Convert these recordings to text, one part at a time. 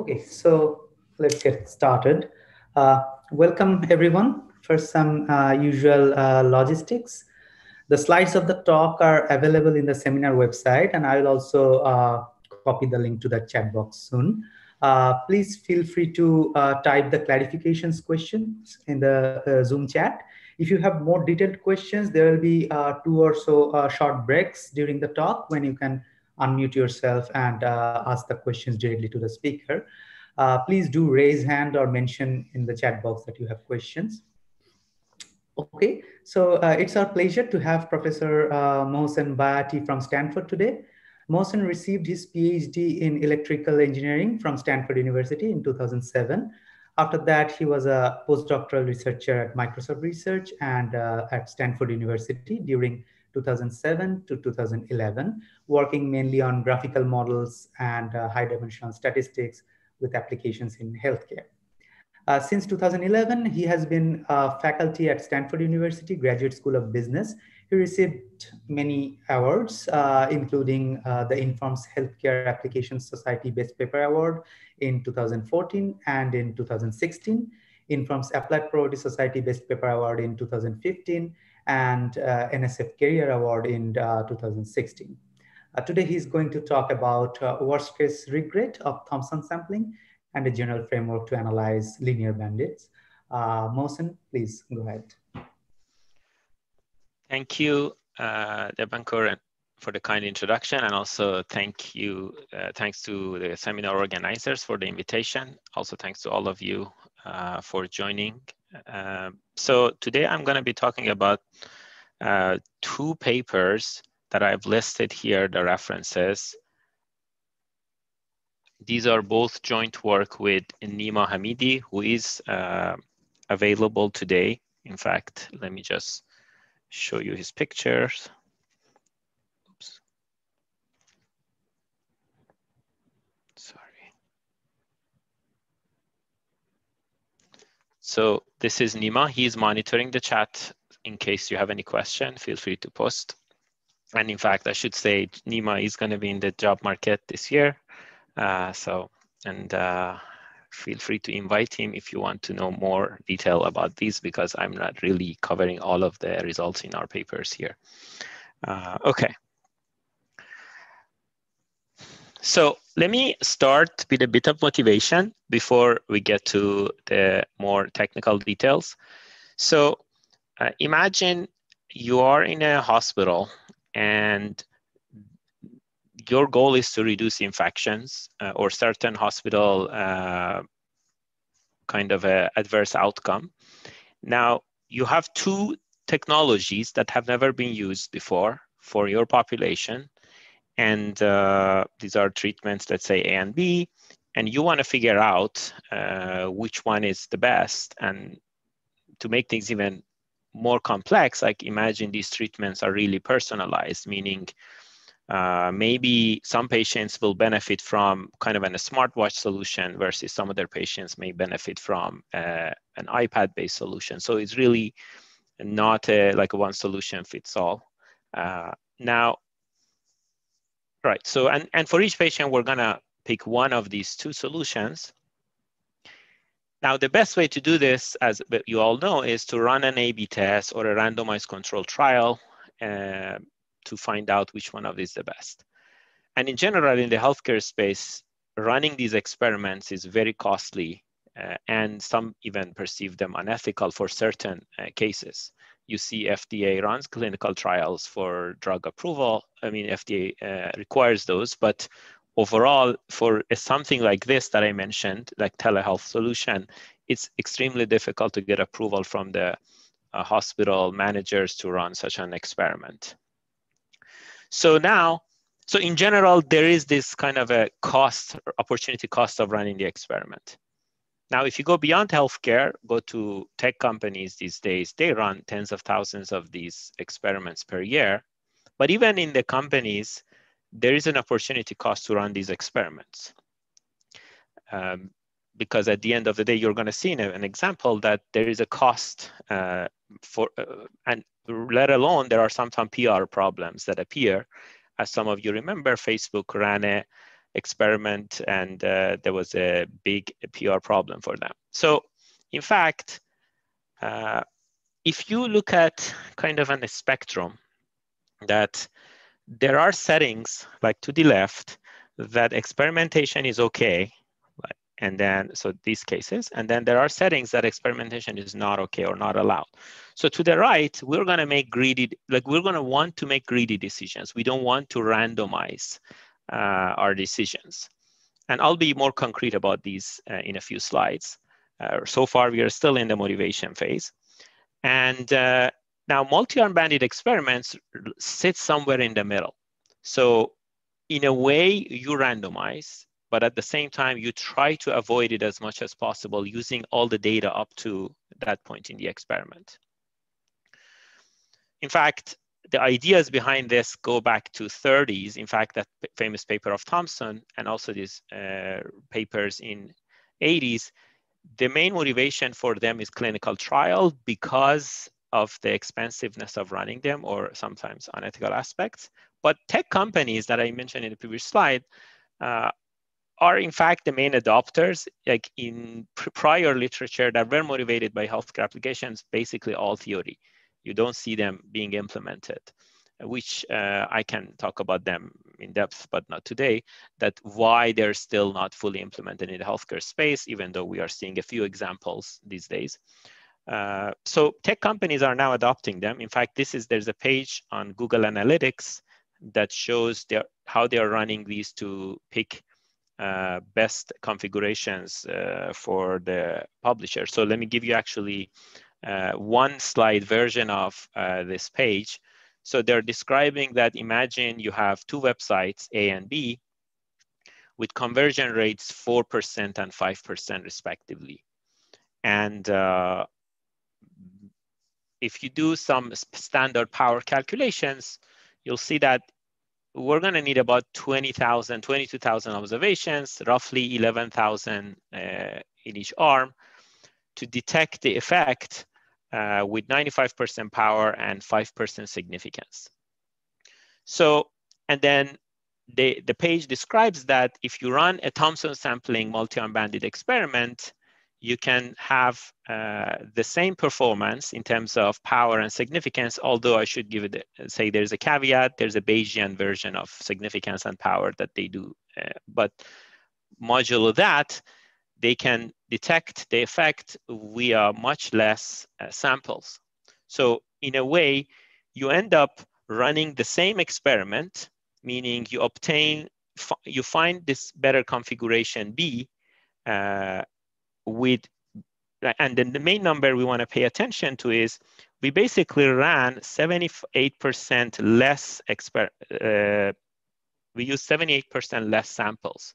Okay, so let's get started. Uh, welcome everyone. for some uh, usual uh, logistics. The slides of the talk are available in the seminar website, and I will also uh, copy the link to the chat box soon. Uh, please feel free to uh, type the clarifications questions in the Zoom chat. If you have more detailed questions, there will be two or so short breaks during the talk when you can unmute yourself and uh, ask the questions directly to the speaker. Uh, please do raise hand or mention in the chat box that you have questions. Okay, so uh, it's our pleasure to have Professor uh, Mohsen Bayati from Stanford today. Mohsen received his PhD in electrical engineering from Stanford University in 2007. After that, he was a postdoctoral researcher at Microsoft Research and uh, at Stanford University during 2007 to 2011, working mainly on graphical models and uh, high dimensional statistics with applications in healthcare. Uh, since 2011, he has been a faculty at Stanford University Graduate School of Business. He received many awards, uh, including uh, the Informs Healthcare Applications Society Best Paper Award in 2014 and in 2016, Informs Applied Probability Society Best Paper Award in 2015, and uh, NSF Career Award in uh, 2016. Uh, today, he's going to talk about worst case regret of Thompson sampling and a general framework to analyze linear bandits. Uh, Mohsen, please go ahead. Thank you, uh, Debankar, for the kind introduction, and also thank you, uh, thanks to the seminar organizers for the invitation. Also, thanks to all of you uh, for joining uh, so today I'm going to be talking about uh, two papers that I've listed here, the references. These are both joint work with Nima Hamidi, who is uh, available today. In fact, let me just show you his pictures. Oops. Sorry. So this is Nima. He's monitoring the chat. In case you have any question, feel free to post. And in fact, I should say Nima is going to be in the job market this year. Uh, so, and uh, feel free to invite him if you want to know more detail about these because I'm not really covering all of the results in our papers here. Uh, okay. So let me start with a bit of motivation before we get to the more technical details. So uh, imagine you are in a hospital and your goal is to reduce infections uh, or certain hospital uh, kind of a adverse outcome. Now you have two technologies that have never been used before for your population and uh, these are treatments, let's say A and B, and you want to figure out uh, which one is the best. And to make things even more complex, like imagine these treatments are really personalized, meaning uh, maybe some patients will benefit from kind of an, a smartwatch solution versus some other patients may benefit from uh, an iPad-based solution. So it's really not a, like a one solution fits all. Uh, now, Right. So, and, and for each patient, we're going to pick one of these two solutions. Now, the best way to do this, as you all know, is to run an A-B test or a randomized control trial uh, to find out which one of these is the best. And in general, in the healthcare space, running these experiments is very costly uh, and some even perceive them unethical for certain uh, cases you see FDA runs clinical trials for drug approval. I mean, FDA uh, requires those, but overall, for something like this that I mentioned, like telehealth solution, it's extremely difficult to get approval from the uh, hospital managers to run such an experiment. So now, so in general, there is this kind of a cost, opportunity cost of running the experiment. Now, if you go beyond healthcare, go to tech companies these days, they run tens of thousands of these experiments per year. But even in the companies, there is an opportunity cost to run these experiments. Um, because at the end of the day, you're going to see an example that there is a cost uh, for, uh, and let alone there are sometimes PR problems that appear. As some of you remember, Facebook ran a experiment and uh, there was a big PR problem for them. So in fact, uh, if you look at kind of an, spectrum that there are settings like to the left that experimentation is okay and then so these cases and then there are settings that experimentation is not okay or not allowed so to the right we're going to make greedy like we're going to want to make greedy decisions we don't want to randomize our decisions. And i'll be more concrete about these uh, in a few slides. Uh, so far we are still in the motivation phase. And uh, now multi-arm bandit experiments sit somewhere in the middle. So in a way you randomize but at the same time, you try to avoid it as much as possible using all the data up to that point in the experiment. In fact, the ideas behind this go back to 30s. In fact, that famous paper of Thompson and also these uh, papers in 80s, the main motivation for them is clinical trial because of the expensiveness of running them or sometimes unethical aspects. But tech companies that I mentioned in the previous slide uh, are in fact the main adopters like in prior literature that were motivated by healthcare applications basically all theory you don't see them being implemented which uh, i can talk about them in depth but not today that why they're still not fully implemented in the healthcare space even though we are seeing a few examples these days uh, so tech companies are now adopting them in fact this is there's a page on google analytics that shows their, how they are running these to pick uh, best configurations uh, for the publisher. So let me give you actually uh, one slide version of uh, this page. So they're describing that imagine you have two websites, A and B, with conversion rates 4% and 5% respectively. And uh, if you do some standard power calculations, you'll see that we're going to need about 20,000, 22,000 observations, roughly 11,000 uh, in each arm to detect the effect uh, with 95% power and 5% significance. So, and then the, the page describes that if you run a Thompson sampling multi-arm bandit experiment, you can have uh, the same performance in terms of power and significance, although I should give it, say there's a caveat, there's a Bayesian version of significance and power that they do. Uh, but modulo that, they can detect the effect via much less uh, samples. So in a way, you end up running the same experiment, meaning you obtain, you find this better configuration B, uh, with and then the main number we want to pay attention to is we basically ran 78% less exper uh, we use 78% less samples.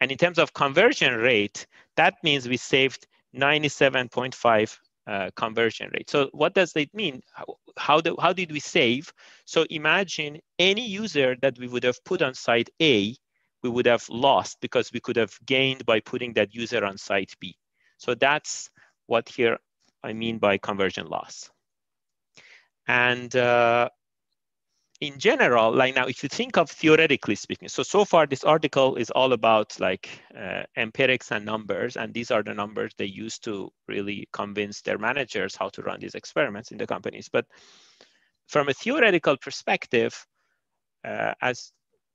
And in terms of conversion rate, that means we saved 97.5 uh, conversion rate. So what does it mean? How, how, do, how did we save? So imagine any user that we would have put on site A, we would have lost because we could have gained by putting that user on site B. So that's what here I mean by conversion loss. And uh, in general, like now, if you think of theoretically speaking, so so far this article is all about like uh, empirics and numbers, and these are the numbers they use to really convince their managers how to run these experiments in the companies. But from a theoretical perspective, uh, as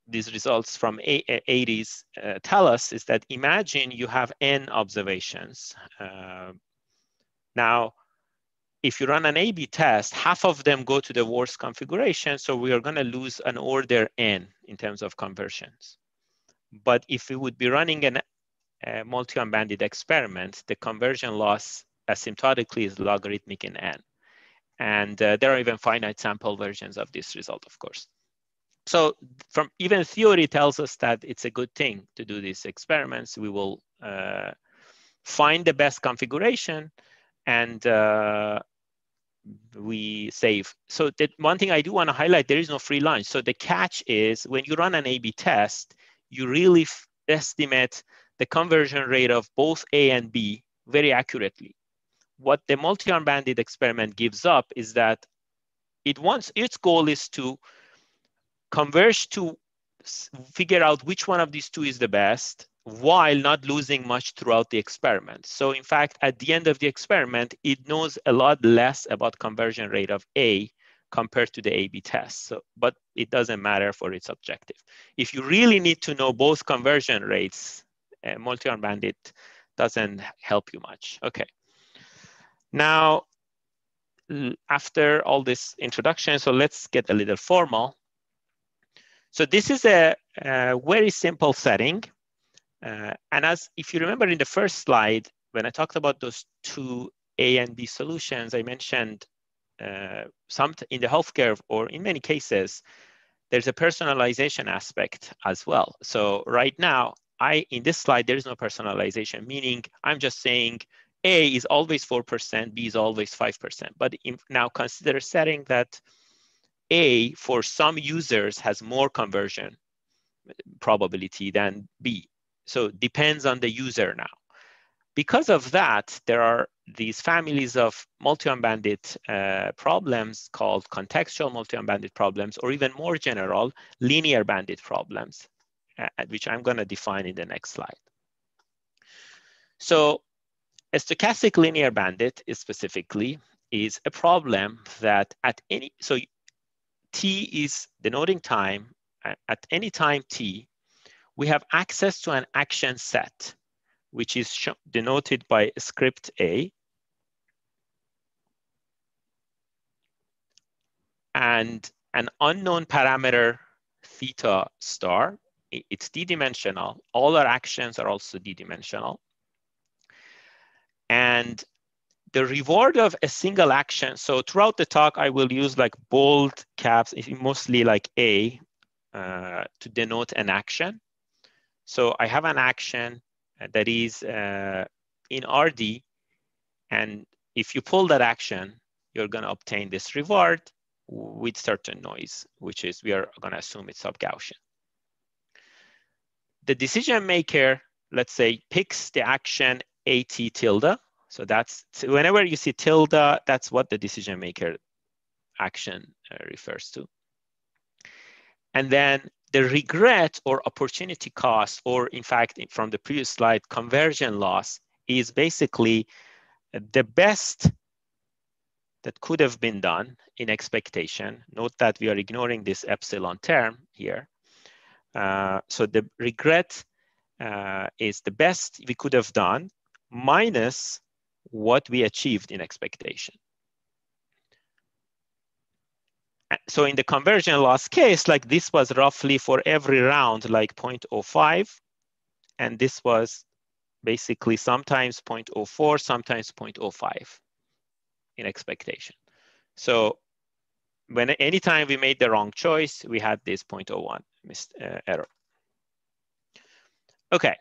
these results from 80s uh, tell us is that imagine you have n observations. Uh, now, if you run an A-B test, half of them go to the worst configuration, so we are gonna lose an order n in terms of conversions. But if we would be running an, a multi-arm bandit experiment, the conversion loss asymptotically is logarithmic in n. And uh, there are even finite sample versions of this result, of course. So from even theory tells us that it's a good thing to do these experiments. We will uh, find the best configuration and uh, we save. So that one thing I do want to highlight, there is no free lunch. So the catch is when you run an A-B test, you really estimate the conversion rate of both A and B very accurately. What the multi-arm bandit experiment gives up is that it wants, its goal is to converge to figure out which one of these two is the best while not losing much throughout the experiment. So in fact, at the end of the experiment, it knows a lot less about conversion rate of A compared to the A-B test. So, but it doesn't matter for its objective. If you really need to know both conversion rates, uh, multi-arm bandit doesn't help you much. Okay. Now, after all this introduction, so let's get a little formal. So this is a, a very simple setting. Uh, and as if you remember in the first slide, when I talked about those two A and B solutions, I mentioned uh, some in the healthcare or in many cases, there's a personalization aspect as well. So right now, I in this slide, there is no personalization, meaning I'm just saying A is always 4%, B is always 5%. But in, now consider setting that A for some users has more conversion probability than B. So depends on the user now. Because of that, there are these families of multi-arm bandit uh, problems called contextual multi-arm bandit problems, or even more general, linear bandit problems, uh, which I'm gonna define in the next slide. So a stochastic linear bandit is specifically is a problem that at any, so t is denoting time, at any time t, we have access to an action set, which is denoted by script A. And an unknown parameter theta star, it's d-dimensional. All our actions are also d-dimensional. And the reward of a single action, so throughout the talk, I will use like bold caps, mostly like A, uh, to denote an action. So I have an action that is uh, in RD, and if you pull that action, you're going to obtain this reward with certain noise, which is we are going to assume it's sub-Gaussian. The decision maker, let's say, picks the action AT tilde. So that's whenever you see tilde, that's what the decision maker action uh, refers to. And then the regret or opportunity cost, or in fact, from the previous slide, conversion loss is basically the best that could have been done in expectation. Note that we are ignoring this epsilon term here. Uh, so the regret uh, is the best we could have done minus what we achieved in expectation so in the conversion loss case, like this was roughly for every round, like 0.05. And this was basically sometimes 0.04, sometimes 0.05 in expectation. So when anytime we made the wrong choice, we had this 0.01 missed, uh, error. Okay.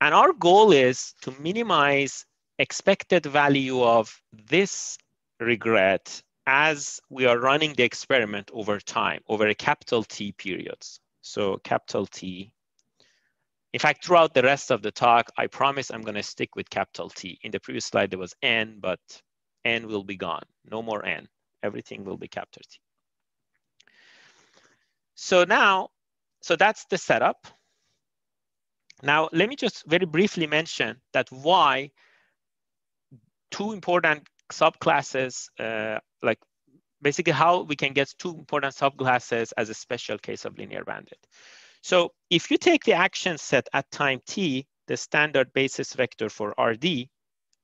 And our goal is to minimize expected value of this regret as we are running the experiment over time, over a capital T periods. So capital T. In fact, throughout the rest of the talk, I promise I'm going to stick with capital T. In the previous slide, there was N, but N will be gone. No more N. Everything will be capital T. So now, so that's the setup. Now, let me just very briefly mention that why two important subclasses, uh, like basically how we can get two important subclasses as a special case of linear bandit. So if you take the action set at time t, the standard basis vector for RD,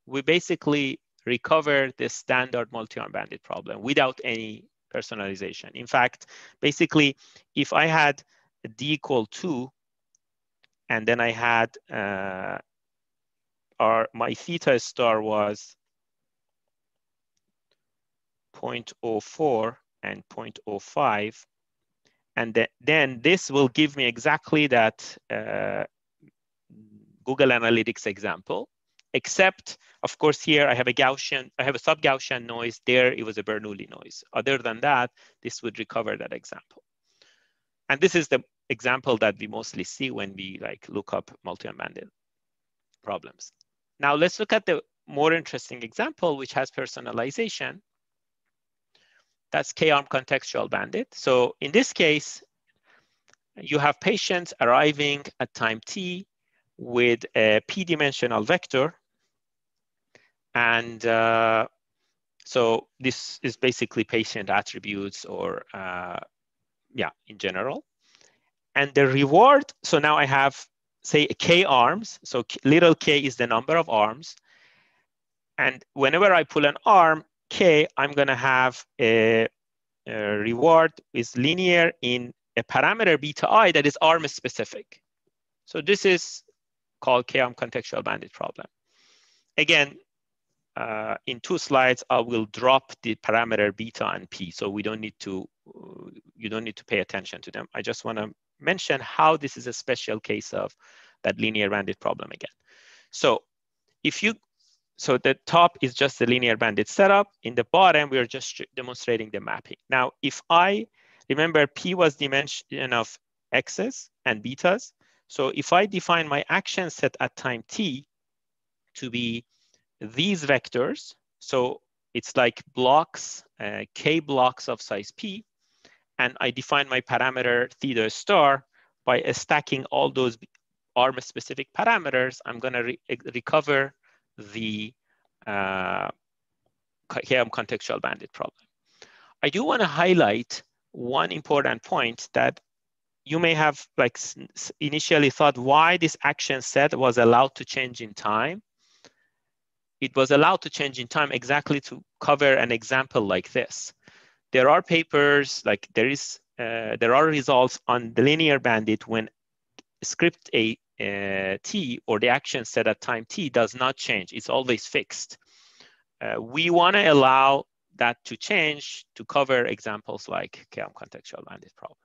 we basically recover the standard multi-arm bandit problem without any personalization. In fact, basically, if I had d equal 2, and then I had uh, our, my theta star was 0.04 and 0.05. And th then this will give me exactly that uh, Google Analytics example, except of course here I have a Gaussian, I have a sub-Gaussian noise, there it was a Bernoulli noise. Other than that, this would recover that example. And this is the example that we mostly see when we like look up multi-bandit problems. Now let's look at the more interesting example, which has personalization. That's k-arm contextual bandit. So in this case, you have patients arriving at time t with a p-dimensional vector. And uh, so this is basically patient attributes or uh, yeah, in general. And the reward, so now I have say k arms. So little k is the number of arms. And whenever I pull an arm, k, I'm gonna have a, a reward is linear in a parameter beta i that is arm specific. So this is called k-arm contextual bandit problem. Again, uh, in two slides, I will drop the parameter beta and p, so we don't need to, you don't need to pay attention to them. I just want to mention how this is a special case of that linear bandit problem again. So if you, so the top is just the linear bandit setup. In the bottom, we are just demonstrating the mapping. Now, if I remember P was dimension of x's and betas. So if I define my action set at time t to be these vectors, so it's like blocks, uh, k blocks of size p, and I define my parameter theta star by stacking all those arm-specific parameters, I'm gonna re recover the uh, contextual bandit problem. I do wanna highlight one important point that you may have like initially thought why this action set was allowed to change in time. It was allowed to change in time exactly to cover an example like this. There are papers, like there is, uh, there are results on the linear bandit when script a uh, t or the action set at time t does not change. It's always fixed. Uh, we want to allow that to change to cover examples like k-arm contextual bandit problem.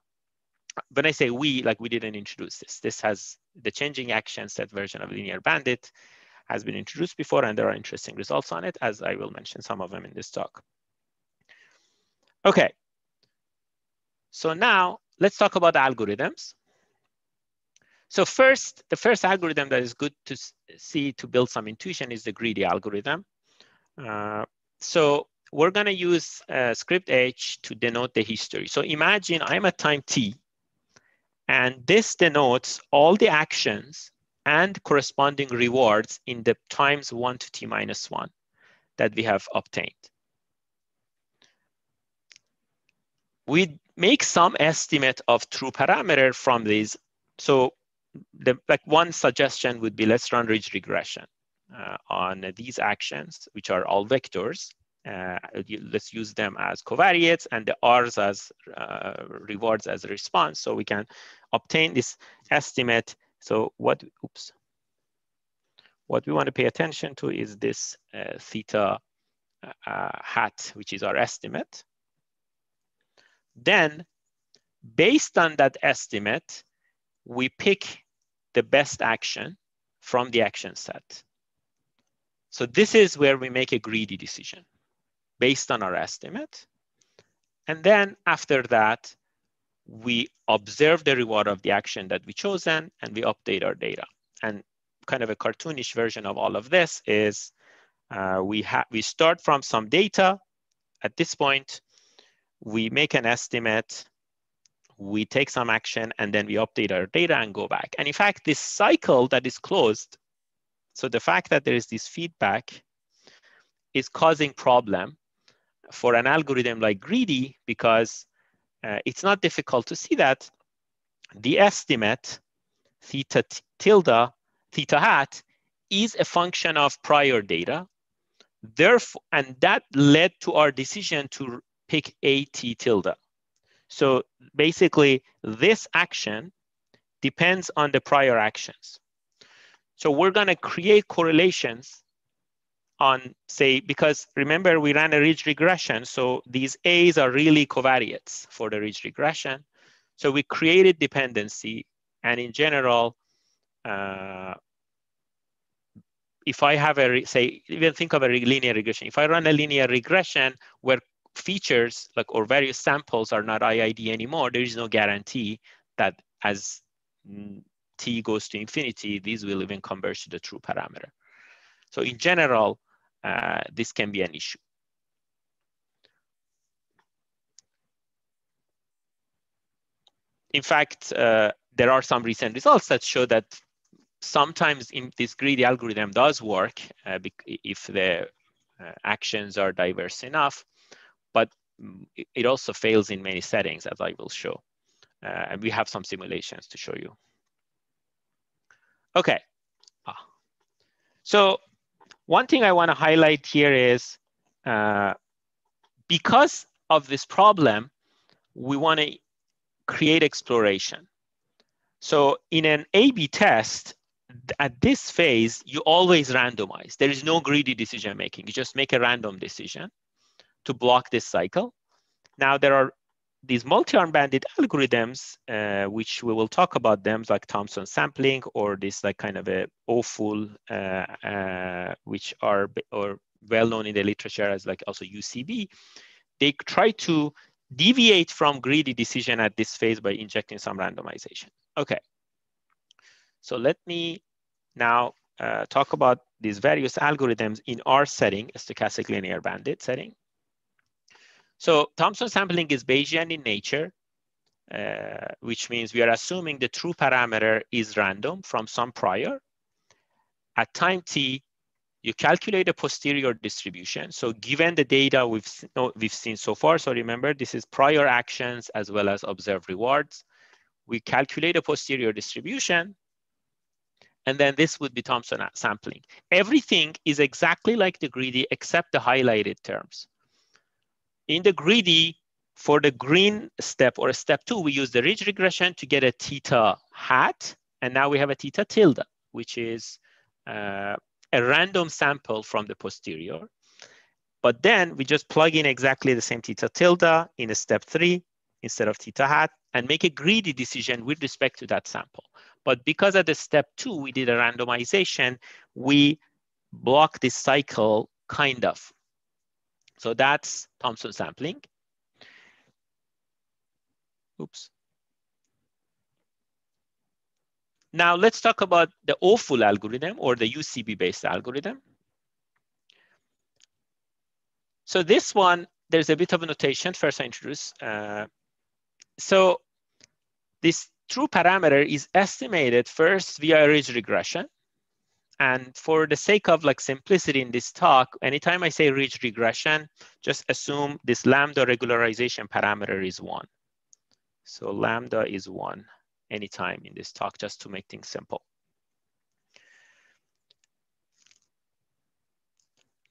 When I say we, like we didn't introduce this. This has the changing action set version of linear bandit has been introduced before and there are interesting results on it as I will mention some of them in this talk. Okay, so now let's talk about algorithms. So first, the first algorithm that is good to see to build some intuition is the greedy algorithm. Uh, so we're gonna use uh, script H to denote the history. So imagine I'm at time T, and this denotes all the actions and corresponding rewards in the times one to T minus one that we have obtained. We make some estimate of true parameter from these. So the, like one suggestion would be let's run ridge regression uh, on these actions, which are all vectors, uh, let's use them as covariates and the R's as uh, rewards as a response. So we can obtain this estimate. So what, oops. What we want to pay attention to is this uh, theta uh, hat, which is our estimate. Then based on that estimate, we pick the best action from the action set. So this is where we make a greedy decision based on our estimate. And then after that, we observe the reward of the action that we chosen and we update our data. And kind of a cartoonish version of all of this is uh, we, we start from some data. At this point, we make an estimate, we take some action, and then we update our data and go back. And in fact, this cycle that is closed, so the fact that there is this feedback is causing problem for an algorithm like greedy because uh, it's not difficult to see that the estimate theta tilde theta hat is a function of prior data therefore and that led to our decision to pick a t tilde so basically this action depends on the prior actions so we're going to create correlations on say, because remember we ran a ridge regression. So these A's are really covariates for the ridge regression. So we created dependency and in general, uh, if I have a, say, even think of a linear regression. If I run a linear regression where features like or various samples are not IID anymore, there is no guarantee that as t goes to infinity, these will even converge to the true parameter. So in general, uh, this can be an issue. In fact, uh, there are some recent results that show that sometimes in this greedy algorithm does work uh, if the uh, actions are diverse enough but it also fails in many settings, as I will show. Uh, and we have some simulations to show you. Okay. Ah. So one thing I want to highlight here is uh, because of this problem, we want to create exploration. So in an A-B test, at this phase, you always randomize. There is no greedy decision making. You just make a random decision to block this cycle. Now there are these multi-arm bandit algorithms, uh, which we will talk about them, like Thompson sampling or this like kind of a OFUL, uh, uh, which are or well known in the literature as like also UCB. They try to deviate from greedy decision at this phase by injecting some randomization. Okay, so let me now uh, talk about these various algorithms in our setting, a stochastic linear bandit setting. So Thompson sampling is Bayesian in nature, uh, which means we are assuming the true parameter is random from some prior. At time t, you calculate a posterior distribution. So given the data we've, we've seen so far, so remember this is prior actions as well as observed rewards. We calculate a posterior distribution and then this would be Thompson sampling. Everything is exactly like the greedy except the highlighted terms. In the greedy, for the green step or step two, we use the ridge regression to get a theta hat. And now we have a theta tilde, which is uh, a random sample from the posterior. But then we just plug in exactly the same theta tilde in a step three instead of theta hat and make a greedy decision with respect to that sample. But because at the step two, we did a randomization, we block this cycle kind of so that's Thompson sampling. Oops. Now let's talk about the OFUL algorithm or the UCB-based algorithm. So this one, there's a bit of a notation first I introduce. Uh, so this true parameter is estimated first via ridge regression. And for the sake of like simplicity in this talk, anytime I say ridge regression, just assume this lambda regularization parameter is one. So lambda is one anytime in this talk, just to make things simple.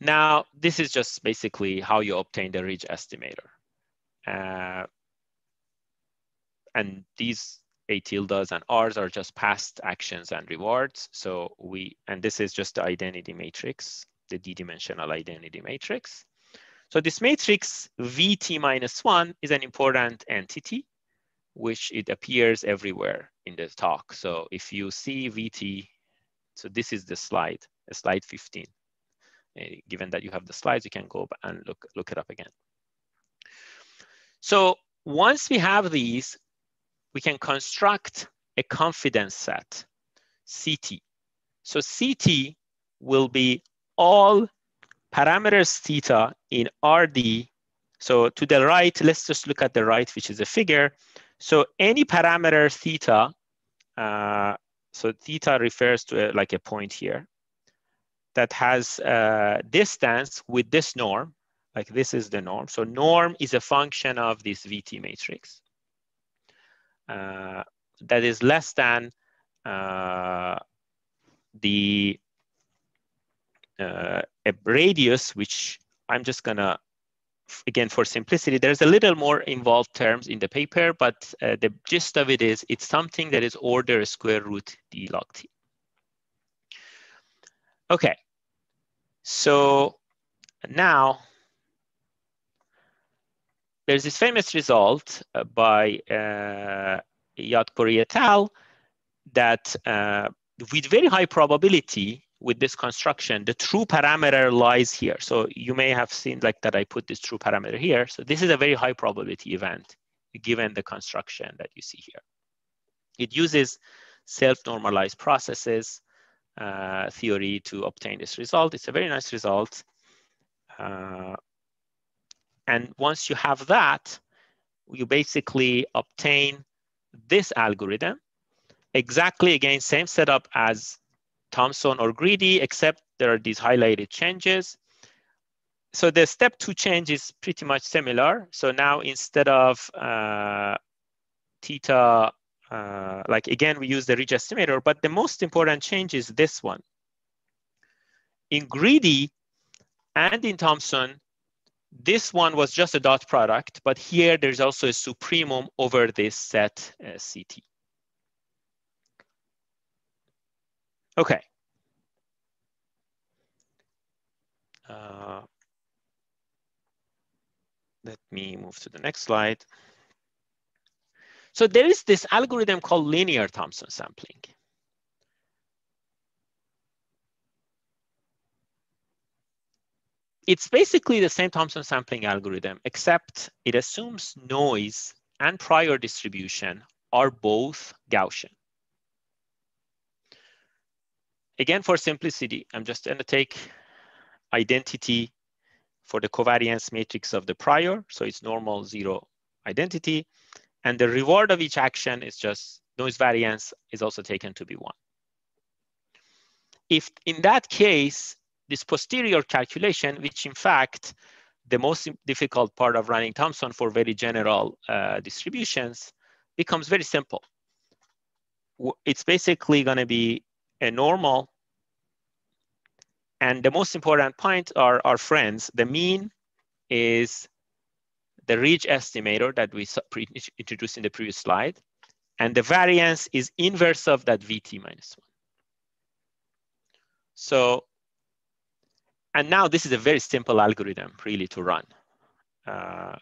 Now, this is just basically how you obtain the ridge estimator. Uh, and these a tildes and R's are just past actions and rewards. So we, and this is just the identity matrix, the d-dimensional identity matrix. So this matrix VT minus one is an important entity, which it appears everywhere in the talk. So if you see VT, so this is the slide, slide 15. Uh, given that you have the slides, you can go and look, look it up again. So once we have these, we can construct a confidence set, CT. So CT will be all parameters theta in RD. So to the right, let's just look at the right, which is a figure. So any parameter theta, uh, so theta refers to a, like a point here that has a distance with this norm, like this is the norm. So norm is a function of this VT matrix. Uh, that is less than uh, the uh, radius, which I'm just gonna, again, for simplicity, there's a little more involved terms in the paper, but uh, the gist of it is it's something that is order square root d log t. Okay, so now there's this famous result uh, by uh, Yadkori et al. that uh, with very high probability with this construction, the true parameter lies here. So you may have seen like that I put this true parameter here. So this is a very high probability event given the construction that you see here. It uses self-normalized processes uh, theory to obtain this result. It's a very nice result. Uh, and once you have that, you basically obtain this algorithm, exactly again, same setup as Thompson or Greedy, except there are these highlighted changes. So the step two change is pretty much similar. So now instead of uh, theta, uh, like again, we use the ridge estimator, but the most important change is this one. In Greedy and in Thompson, this one was just a dot product, but here there's also a supremum over this set uh, CT. Okay. Uh, let me move to the next slide. So there is this algorithm called linear Thompson sampling. It's basically the same Thompson sampling algorithm, except it assumes noise and prior distribution are both Gaussian. Again, for simplicity, I'm just gonna take identity for the covariance matrix of the prior. So it's normal zero identity. And the reward of each action is just noise variance is also taken to be one. If in that case, this posterior calculation, which in fact, the most difficult part of running Thompson for very general uh, distributions becomes very simple. It's basically gonna be a normal and the most important point are our friends. The mean is the ridge estimator that we introduced in the previous slide. And the variance is inverse of that VT minus one. So, and now this is a very simple algorithm really to run, uh,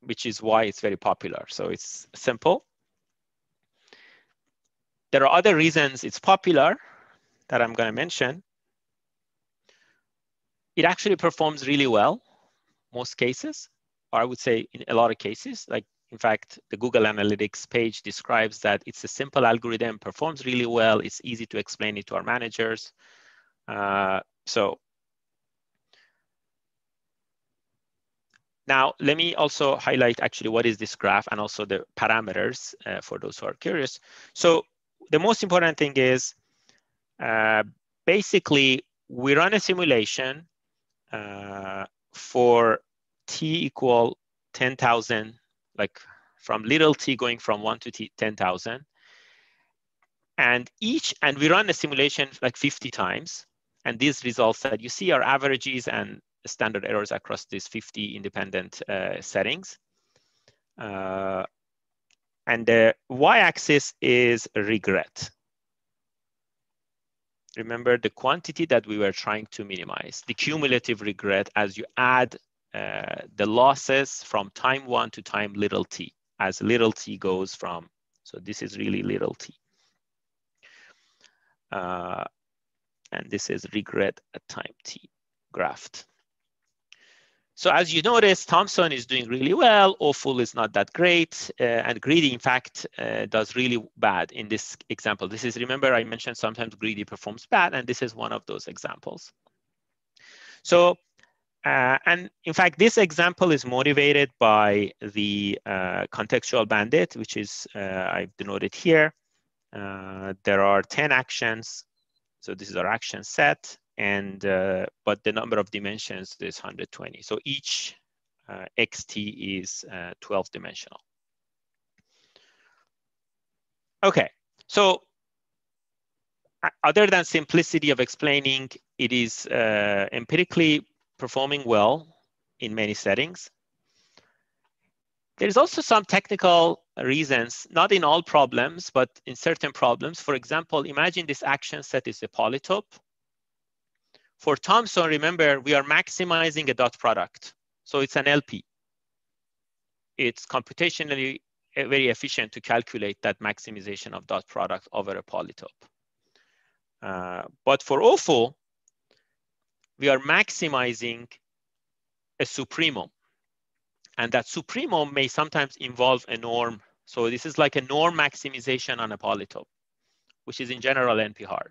which is why it's very popular. So it's simple. There are other reasons it's popular that I'm gonna mention. It actually performs really well, most cases, or I would say in a lot of cases. Like, in fact, the Google Analytics page describes that it's a simple algorithm, performs really well, it's easy to explain it to our managers. Uh, so Now, let me also highlight actually what is this graph and also the parameters uh, for those who are curious. So the most important thing is uh, basically we run a simulation uh, for t equal 10,000, like from little t going from 1 to t 10,000. And each, and we run the simulation like 50 times. And these results that you see are averages and standard errors across these 50 independent uh, settings. Uh, and the y-axis is regret remember the quantity that we were trying to minimize, the cumulative regret as you add uh, the losses from time one to time little t, as little t goes from, so this is really little t. Uh, and this is regret at time t graphed. So as you notice, Thompson is doing really well. OFUL is not that great. Uh, and Greedy, in fact, uh, does really bad in this example. This is, remember I mentioned sometimes Greedy performs bad, and this is one of those examples. So, uh, and in fact, this example is motivated by the uh, contextual bandit, which is, uh, I've denoted here. Uh, there are 10 actions. So this is our action set and uh, but the number of dimensions is 120. So each uh, xt is uh, 12 dimensional. Okay, so other than simplicity of explaining, it is uh, empirically performing well in many settings. There's also some technical reasons, not in all problems, but in certain problems. For example, imagine this action set is a polytope for Thompson, remember, we are maximizing a dot product. So it's an LP. It's computationally eh, very efficient to calculate that maximization of dot product over a polytope. Uh, but for OFUL, we are maximizing a supremum. And that supremum may sometimes involve a norm. So this is like a norm maximization on a polytope, which is in general NP hard.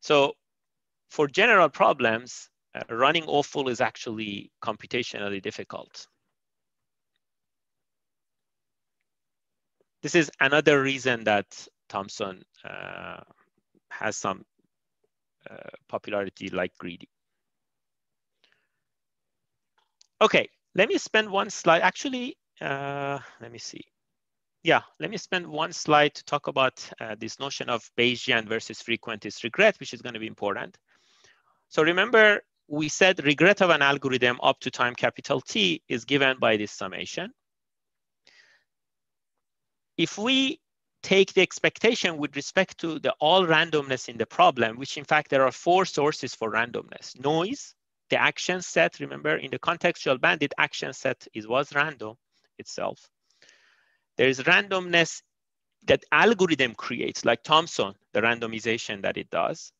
So for general problems, uh, running OFUL is actually computationally difficult. this is another reason that Thompson uh, has some uh, popularity like greedy. Okay, let me spend one slide. Actually, uh, let me see. Yeah, let me spend one slide to talk about uh, this notion of Bayesian versus frequentist regret, which is going to be important. So remember, we said regret of an algorithm up to time capital T is given by this summation. If we take the expectation with respect to the all randomness in the problem, which in fact there are four sources for randomness. Noise, the action set, remember in the contextual bandit action set is was random itself. There is randomness that algorithm creates, like Thompson, the randomization that it does,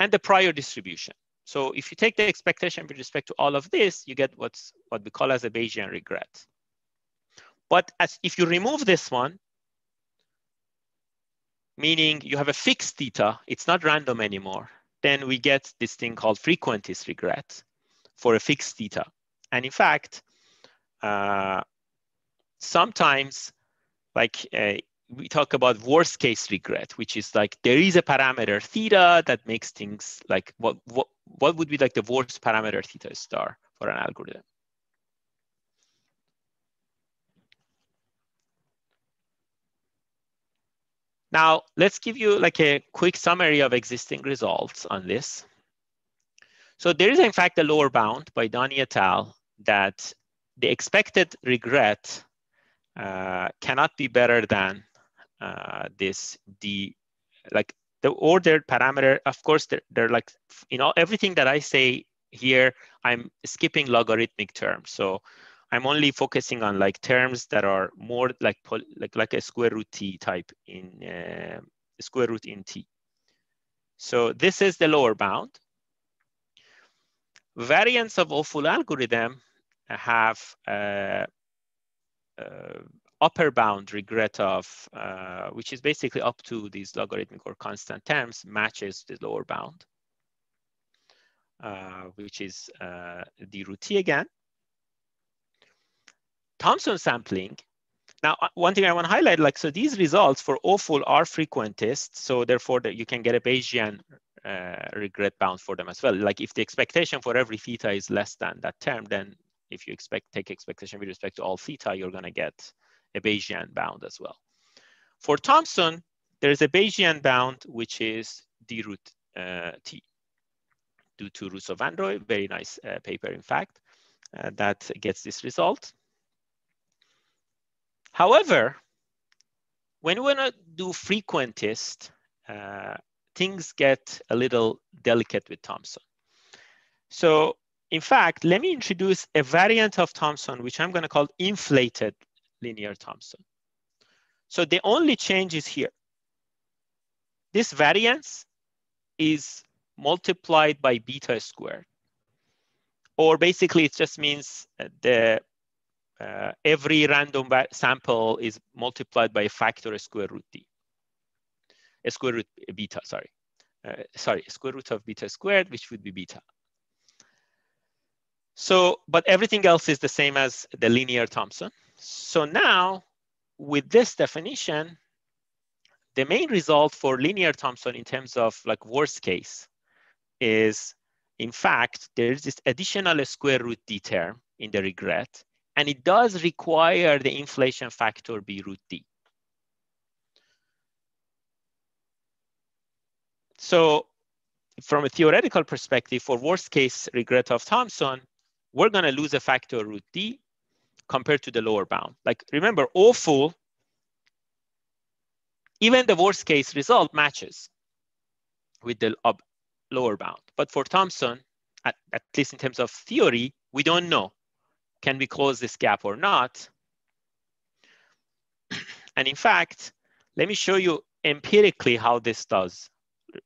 and the prior distribution. So if you take the expectation with respect to all of this, you get what's what we call as a Bayesian regret. But as if you remove this one, meaning you have a fixed theta, it's not random anymore, then we get this thing called frequentist regret for a fixed theta. And in fact, uh, sometimes like uh, we talk about worst case regret, which is like there is a parameter theta that makes things like what, what, what would be like the worst parameter theta star for an algorithm? Now, let's give you like a quick summary of existing results on this. So there is in fact a lower bound by Dani et al. that the expected regret uh, cannot be better than uh, this D, like the ordered parameter, of course, they're, they're like, you know, everything that I say here, I'm skipping logarithmic terms. So I'm only focusing on like terms that are more like like like a square root t type in uh, square root in t. So this is the lower bound. Variants of OFUL algorithm have uh, uh, upper bound regret of, uh, which is basically up to these logarithmic or constant terms, matches the lower bound, uh, which is uh, d root t again. Thompson sampling. Now, uh, one thing I want to highlight, like, so these results for OFUL are frequentist, so therefore that you can get a Bayesian uh, regret bound for them as well. Like if the expectation for every theta is less than that term, then if you expect take expectation with respect to all theta, you're gonna get a Bayesian bound as well. For Thompson, there is a Bayesian bound, which is d root uh, t due to Russo-Van Roy, very nice uh, paper, in fact, uh, that gets this result. However, when we want to do frequentist, uh, things get a little delicate with Thompson. So in fact, let me introduce a variant of Thompson, which I'm going to call inflated linear Thompson. So the only change is here. This variance is multiplied by beta squared. Or basically it just means the uh, every random sample is multiplied by a factor of square root d, a square root beta, sorry. Uh, sorry, square root of beta squared, which would be beta. So, but everything else is the same as the linear Thompson. So now with this definition, the main result for linear Thompson in terms of like worst case is in fact, there's this additional square root d term in the regret and it does require the inflation factor be root D. So from a theoretical perspective, for worst case regret of Thompson, we're gonna lose a factor root D compared to the lower bound. Like remember, OFUL, even the worst case result matches with the lower bound. But for Thompson, at, at least in terms of theory, we don't know can we close this gap or not? and in fact, let me show you empirically how this does.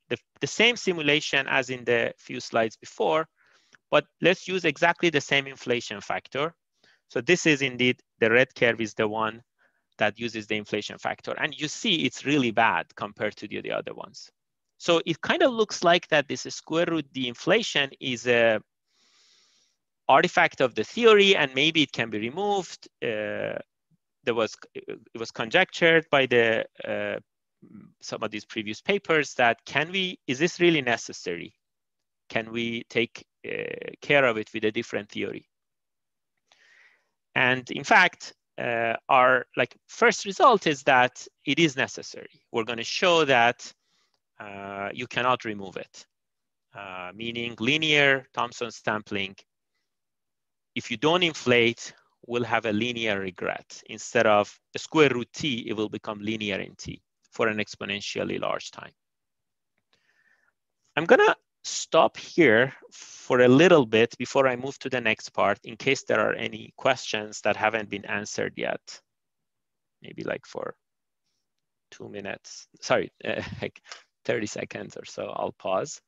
The, the same simulation as in the few slides before, but let's use exactly the same inflation factor. So this is indeed, the red curve is the one that uses the inflation factor. And you see it's really bad compared to the, the other ones. So it kind of looks like that this square root the inflation is a artifact of the theory and maybe it can be removed. Uh, there was it was conjectured by the uh, some of these previous papers that can we is this really necessary? Can we take uh, care of it with a different theory? And in fact, uh, our like first result is that it is necessary. We're going to show that uh, you cannot remove it, uh, meaning linear Thompson sampling. If you don't inflate, will have a linear regret. Instead of a square root t, it will become linear in t for an exponentially large time. I'm gonna stop here for a little bit before I move to the next part in case there are any questions that haven't been answered yet. Maybe like for two minutes, sorry, uh, like 30 seconds or so, I'll pause.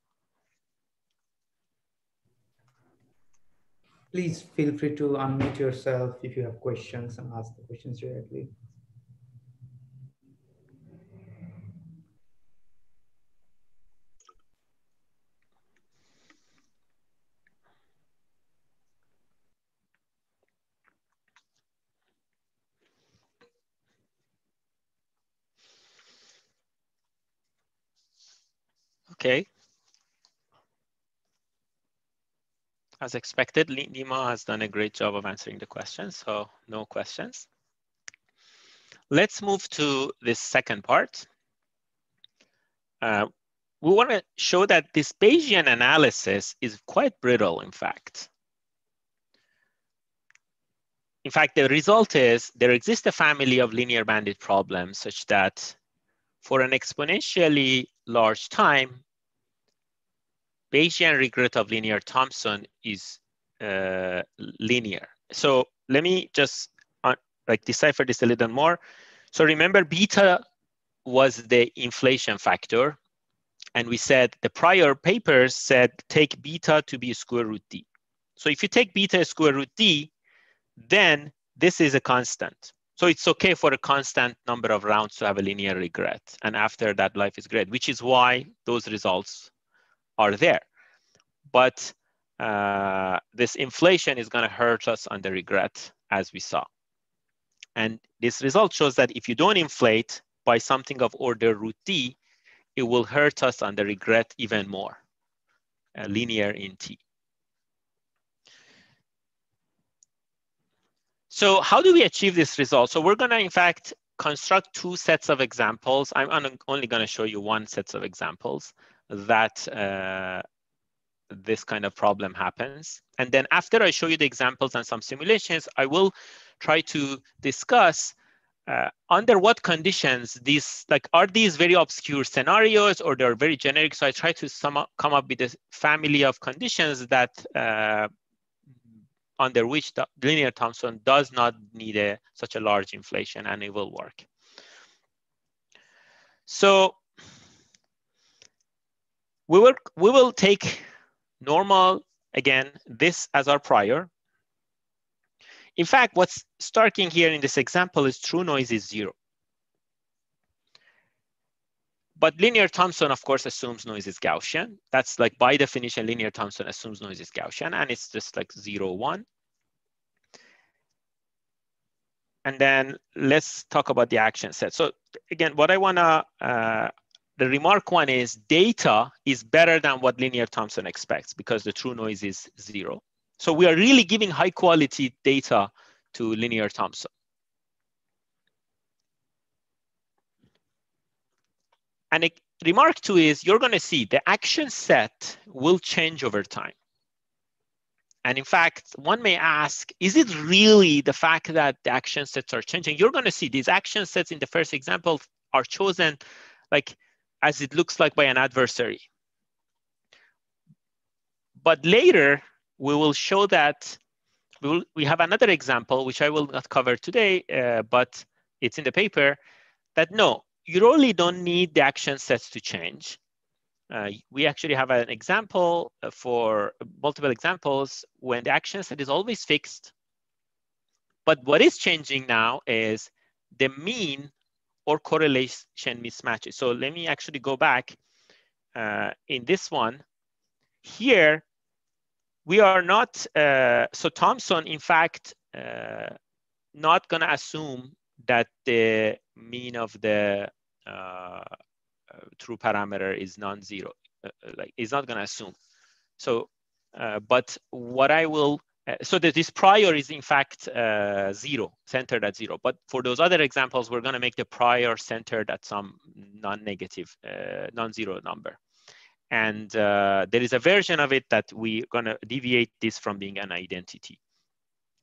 Please feel free to unmute yourself if you have questions and ask the questions directly. Okay. As expected, Nima has done a great job of answering the questions, so no questions. Let's move to this second part. Uh, we want to show that this Bayesian analysis is quite brittle, in fact. In fact, the result is there exists a family of linear bandit problems such that for an exponentially large time, Bayesian regret of linear Thompson is uh, linear. So let me just uh, like decipher this a little more. So remember beta was the inflation factor. And we said the prior papers said take beta to be square root d. So if you take beta square root d, then this is a constant. So it's okay for a constant number of rounds to have a linear regret. And after that, life is great, which is why those results are there. But uh, this inflation is going to hurt us on the regret, as we saw. And this result shows that if you don't inflate by something of order root d, it will hurt us on the regret even more, uh, linear in t. So how do we achieve this result? So we're going to, in fact, construct two sets of examples. I'm only going to show you one set of examples that uh, this kind of problem happens. And then after I show you the examples and some simulations, I will try to discuss uh, under what conditions these, like, are these very obscure scenarios or they're very generic? So I try to sum up, come up with a family of conditions that uh, under which the linear Thompson does not need a, such a large inflation and it will work. So we will, we will take normal, again, this as our prior. In fact, what's starting here in this example is true noise is zero. But linear Thompson, of course, assumes noise is Gaussian. That's like by definition, linear Thompson assumes noise is Gaussian, and it's just like zero, one. And then let's talk about the action set. So again, what I wanna uh, the remark one is data is better than what linear Thompson expects because the true noise is zero. So we are really giving high quality data to linear Thompson. And remark two is you're gonna see the action set will change over time. And in fact, one may ask, is it really the fact that the action sets are changing? You're gonna see these action sets in the first example are chosen like as it looks like by an adversary. But later, we will show that we, will, we have another example, which I will not cover today, uh, but it's in the paper, that no, you really don't need the action sets to change. Uh, we actually have an example for multiple examples when the action set is always fixed. But what is changing now is the mean or correlation mismatches. So let me actually go back uh, in this one. Here, we are not, uh, so Thompson, in fact, uh, not gonna assume that the mean of the uh, true parameter is non-zero. Uh, like it's not going to assume. So, uh, but what I will uh, so that this prior is in fact uh, zero, centered at zero. But for those other examples, we're going to make the prior centered at some non-negative, uh, non-zero number. And uh, there is a version of it that we're going to deviate this from being an identity.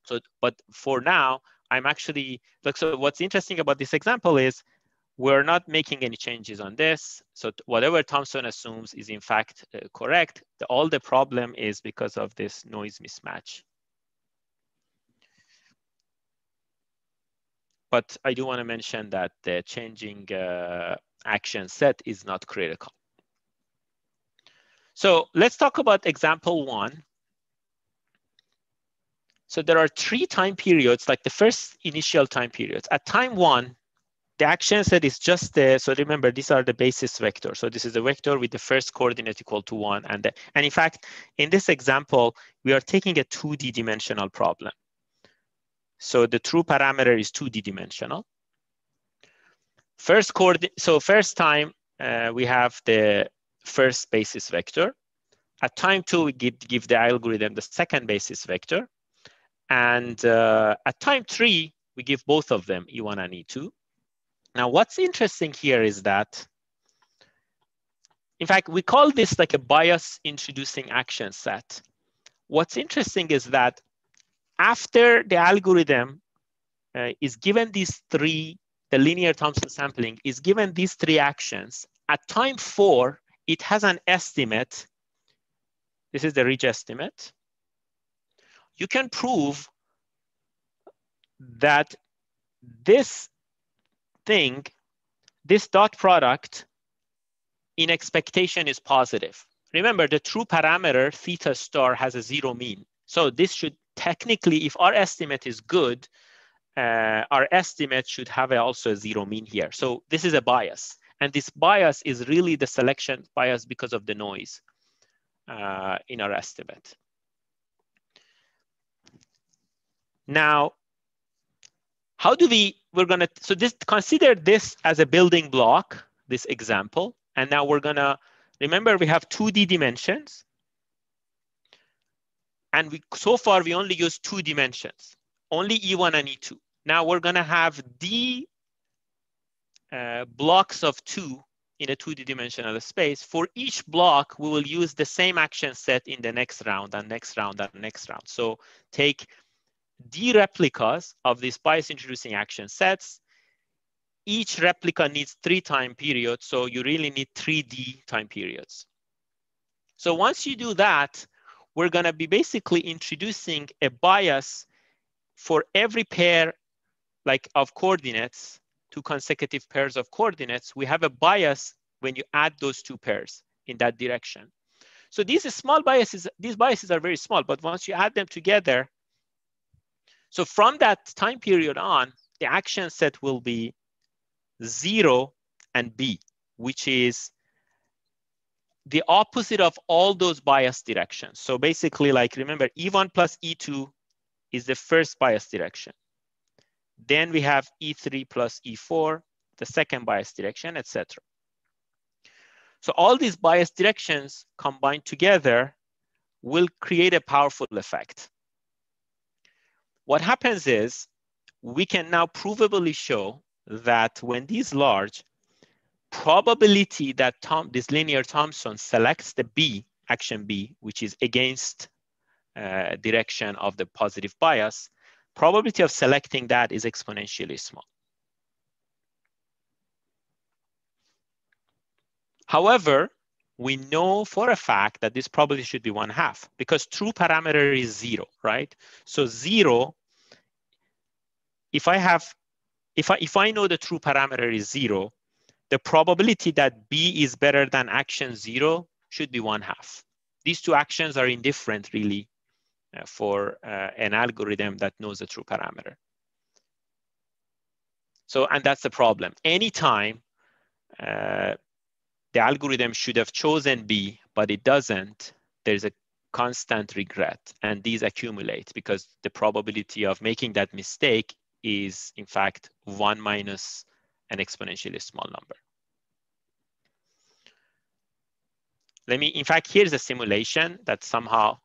So, but for now, I'm actually, look, so what's interesting about this example is we're not making any changes on this. So whatever Thompson assumes is in fact uh, correct. The, all the problem is because of this noise mismatch. But I do want to mention that the changing uh, action set is not critical. So let's talk about example one. So there are three time periods, like the first initial time periods. At time one, the action set is just the, so remember, these are the basis vector. So this is the vector with the first coordinate equal to one. And, the, and in fact, in this example, we are taking a 2D dimensional problem. So the true parameter is 2D dimensional. First so first time uh, we have the first basis vector. At time two, we give, give the algorithm the second basis vector. And uh, at time three, we give both of them, E1 and E2. Now, what's interesting here is that, in fact, we call this like a bias introducing action set. What's interesting is that after the algorithm uh, is given these three, the linear Thompson sampling is given these three actions, at time four, it has an estimate. This is the ridge estimate. You can prove that this thing, this dot product in expectation is positive. Remember, the true parameter theta star has a zero mean. So this should technically, if our estimate is good, uh, our estimate should have also a zero mean here. So this is a bias. And this bias is really the selection bias because of the noise uh, in our estimate. Now, how do we, we're gonna, so this, consider this as a building block, this example. And now we're gonna, remember we have 2D dimensions. And we, so far we only use two dimensions, only E1 and E2. Now we're gonna have D uh, blocks of two in a 2D dimensional space. For each block, we will use the same action set in the next round and next round and next round. So take D replicas of these bias introducing action sets. Each replica needs three time periods, so you really need 3D time periods. So once you do that, we're gonna be basically introducing a bias for every pair like of coordinates, two consecutive pairs of coordinates, we have a bias when you add those two pairs in that direction. So these small biases, these biases are very small, but once you add them together, so from that time period on, the action set will be zero and B, which is the opposite of all those bias directions. So basically like, remember E1 plus E2 is the first bias direction. Then we have E3 plus E4, the second bias direction, etc. So all these bias directions combined together will create a powerful effect. What happens is we can now provably show that when these large, probability that Tom, this linear Thompson selects the B, action B, which is against uh, direction of the positive bias, probability of selecting that is exponentially small. However, we know for a fact that this probability should be one half because true parameter is zero, right? So zero, if I have, if I, if I know the true parameter is zero, the probability that B is better than action zero should be one half. These two actions are indifferent really uh, for uh, an algorithm that knows the true parameter. So, and that's the problem. Anytime uh, the algorithm should have chosen B, but it doesn't, there's a constant regret and these accumulate because the probability of making that mistake is in fact one minus an exponentially small number. Let me, in fact, here's a simulation that somehow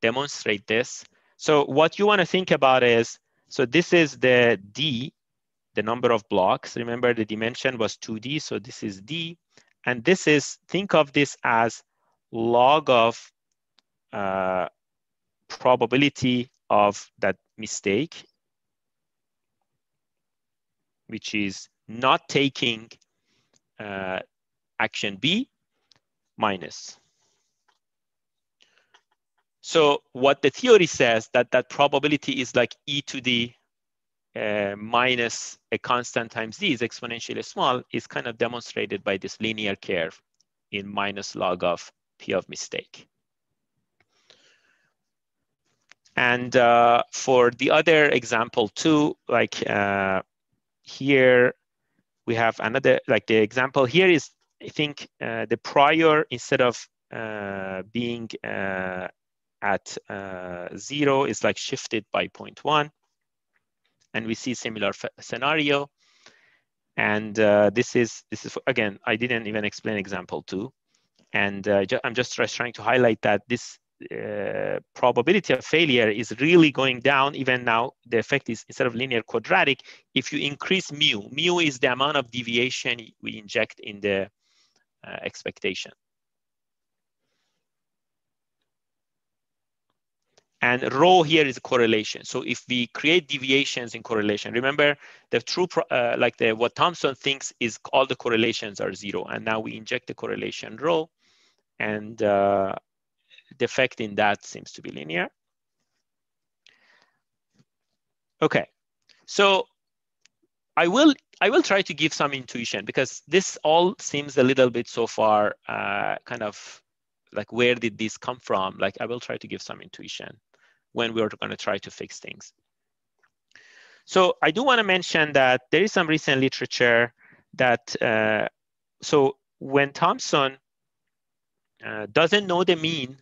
demonstrate this. So what you want to think about is, so this is the D, the number of blocks. Remember the dimension was 2D, so this is D. And this is, think of this as log of uh, probability of that mistake, which is not taking uh, action B minus. So what the theory says that that probability is like e to the uh, minus a constant times d is exponentially small is kind of demonstrated by this linear curve in minus log of p of mistake. And uh, for the other example too, like uh, here we have another, like the example here is, I think uh, the prior instead of uh, being uh, at uh, zero is like shifted by 0.1. And we see similar scenario. And this is, this is again, I didn't even explain example two. And ju I'm just trying to highlight that this uh, probability of failure is really going down even now. The effect is instead of linear quadratic if you increase mu mu is the amount of deviation we inject in the uh, expectation. And rho here is a correlation. So if we create deviations in correlation remember the true uh, like the what thompson thinks is all the correlations are zero. And now we inject the correlation rho. And uh, the effect in that seems to be linear. Okay, so I will I will try to give some intuition because this all seems a little bit so far uh, kind of like where did this come from? Like I will try to give some intuition when we're going to try to fix things. So I do want to mention that there is some recent literature that uh, so when Thompson uh, doesn't know the mean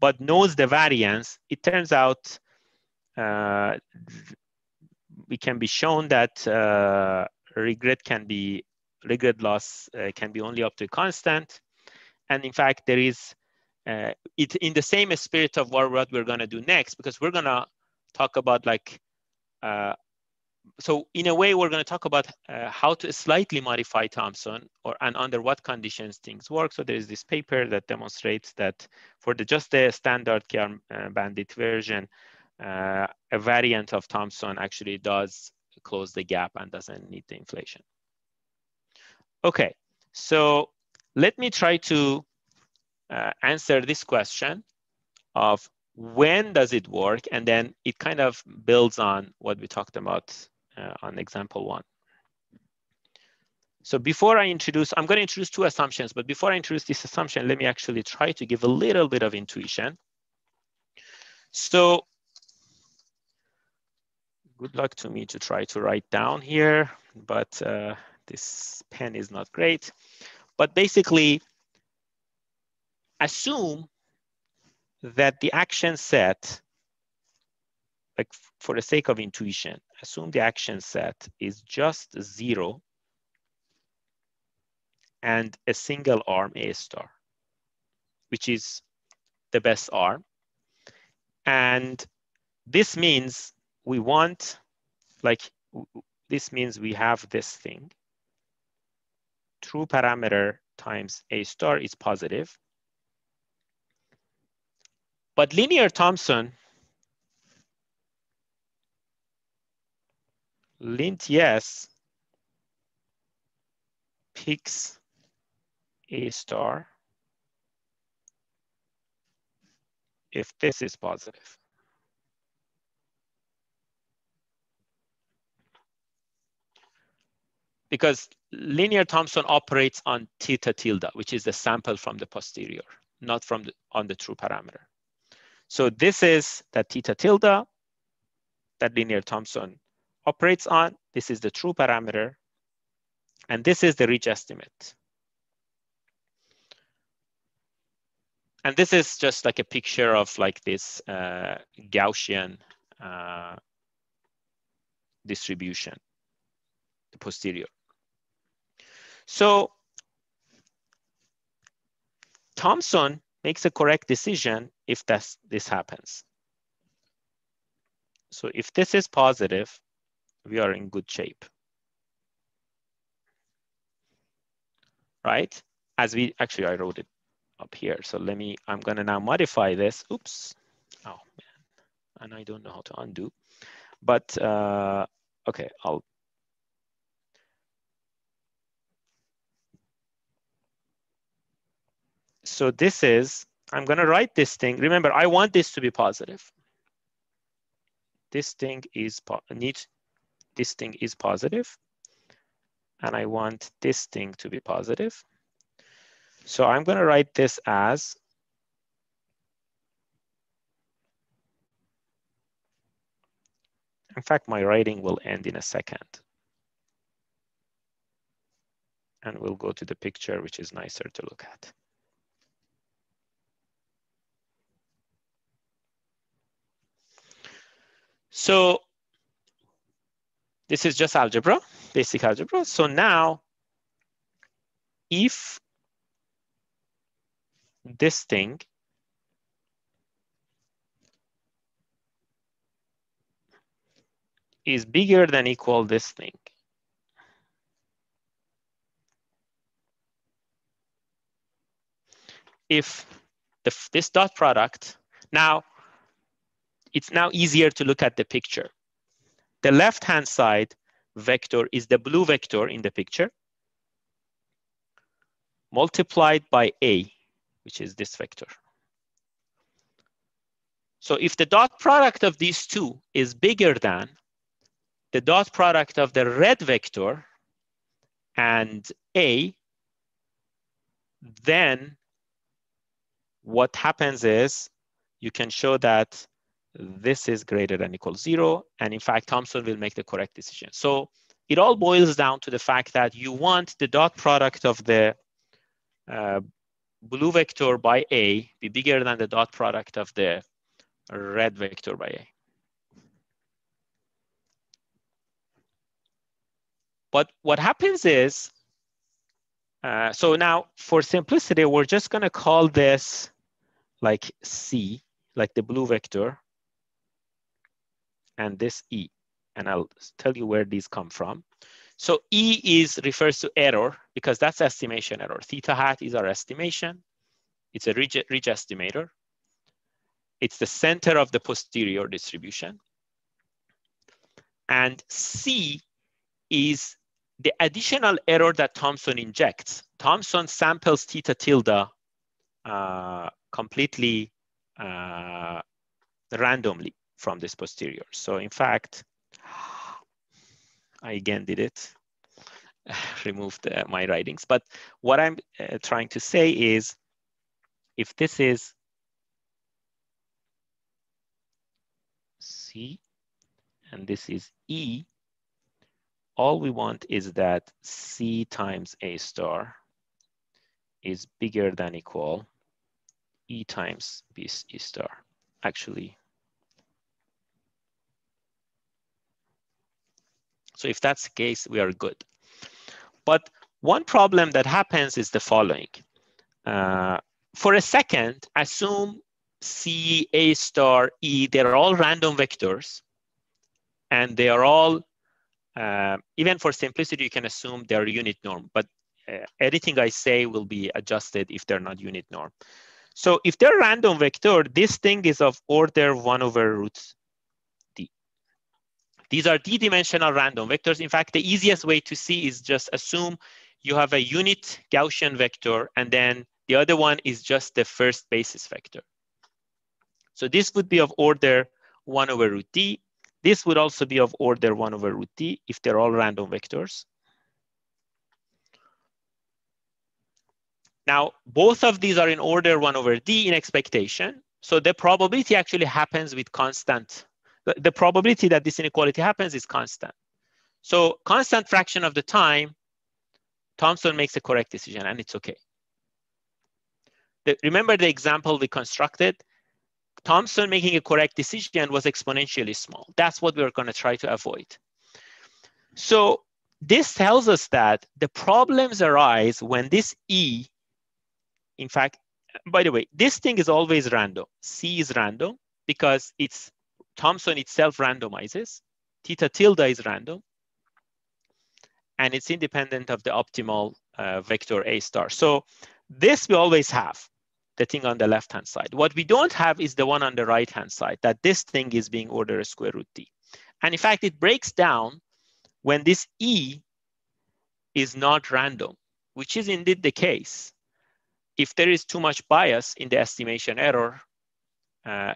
but knows the variance, it turns out uh, we can be shown that uh, regret can be regret loss uh, can be only up to a constant. And in fact, there is uh, it in the same spirit of what, what we're going to do next, because we're going to talk about like uh, so in a way, we're going to talk about uh, how to slightly modify Thompson or and under what conditions things work. So there is this paper that demonstrates that for the just the standard KR uh, bandit version, uh, a variant of Thompson actually does close the gap and doesn't need the inflation. Okay, so let me try to uh, answer this question of when does it work? And then it kind of builds on what we talked about on example one. So before I introduce, I'm going to introduce two assumptions, but before I introduce this assumption, let me actually try to give a little bit of intuition. So good luck to me to try to write down here, but uh, this pen is not great. But basically, assume that the action set, like for the sake of intuition, assume the action set is just zero and a single arm A star, which is the best arm. And this means we want, like, this means we have this thing. True parameter times A star is positive. But linear Thompson LinTS picks a star if this is positive. Because linear Thompson operates on theta tilde, which is the sample from the posterior, not from the, on the true parameter. So this is that theta tilde that linear Thompson operates on. This is the true parameter. And this is the ridge estimate. And this is just like a picture of like this uh, Gaussian uh, distribution, the posterior. So Thompson makes a correct decision if that's, this happens. So if this is positive, we are in good shape. Right? As we, actually I wrote it up here. So let me, I'm gonna now modify this. Oops. Oh man, and I don't know how to undo. But uh, okay, I'll so this is, I'm gonna write this thing. Remember, I want this to be positive. This thing is, needs, this thing is positive, and I want this thing to be positive. So I'm gonna write this as In fact, my writing will end in a second. And we'll go to the picture, which is nicer to look at. So this is just algebra, basic algebra. So now, if this thing is bigger than equal this thing, if the, this dot product, now it's now easier to look at the picture. The left-hand side vector is the blue vector in the picture multiplied by A, which is this vector. So if the dot product of these two is bigger than the dot product of the red vector and A, then what happens is you can show that this is greater than or equal zero. And in fact, Thompson will make the correct decision. So it all boils down to the fact that you want the dot product of the uh, blue vector by A be bigger than the dot product of the red vector by A. But what happens is, uh, so now for simplicity, we're just gonna call this like C, like the blue vector, and this E. And I'll tell you where these come from. So E is refers to error because that's estimation error. Theta hat is our estimation. It's a ridge, ridge estimator. It's the center of the posterior distribution. And C is the additional error that Thompson injects. Thompson samples theta tilde uh, completely uh, randomly from this posterior. So in fact, I again did it, removed uh, my writings. But what I'm uh, trying to say is, if this is C and this is E, all we want is that C times A star is bigger than equal E times B star. Actually, So if that's the case, we are good. But one problem that happens is the following. Uh, for a second, assume C, A star, E, they're all random vectors. And they are all, uh, even for simplicity, you can assume they're unit norm. But uh, anything I say will be adjusted if they're not unit norm. So if they're random vector, this thing is of order one over root these are d-dimensional random vectors. In fact, the easiest way to see is just assume you have a unit Gaussian vector, and then the other one is just the first basis vector. So this would be of order 1 over root d. This would also be of order 1 over root d if they're all random vectors. Now, both of these are in order 1 over d in expectation. So the probability actually happens with constant the, probability that this inequality happens is constant. So constant fraction of the time, Thompson makes a correct decision and it's okay. The, remember the example we constructed? Thompson making a correct decision was exponentially small. That's what we're gonna try to avoid. So this tells us that the problems arise when this E, in fact, by the way, this thing is always random. C is random because it's Thompson itself randomizes. Theta tilde is random. And it's independent of the optimal uh, vector A star. So this we always have, the thing on the left-hand side. What we don't have is the one on the right-hand side, that this thing is being ordered square root D. And in fact, it breaks down when this E is not random, which is indeed the case. If there is too much bias in the estimation error, uh,